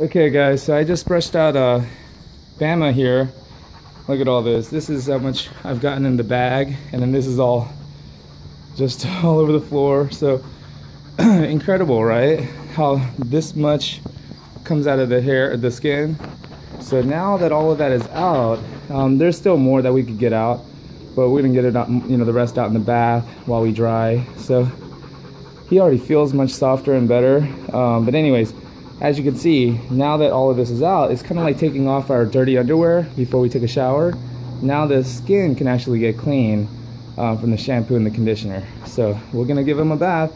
Okay guys, so I just brushed out uh, Bama here. Look at all this. This is how much I've gotten in the bag. And then this is all just all over the floor. So incredible, right? How this much comes out of the hair, of the skin. So now that all of that is out, um, there's still more that we could get out, but we're gonna get it out, you know, the rest out in the bath while we dry. So he already feels much softer and better. Um, but anyways, as you can see, now that all of this is out, it's kind of like taking off our dirty underwear before we take a shower. Now the skin can actually get clean uh, from the shampoo and the conditioner. So we're gonna give him a bath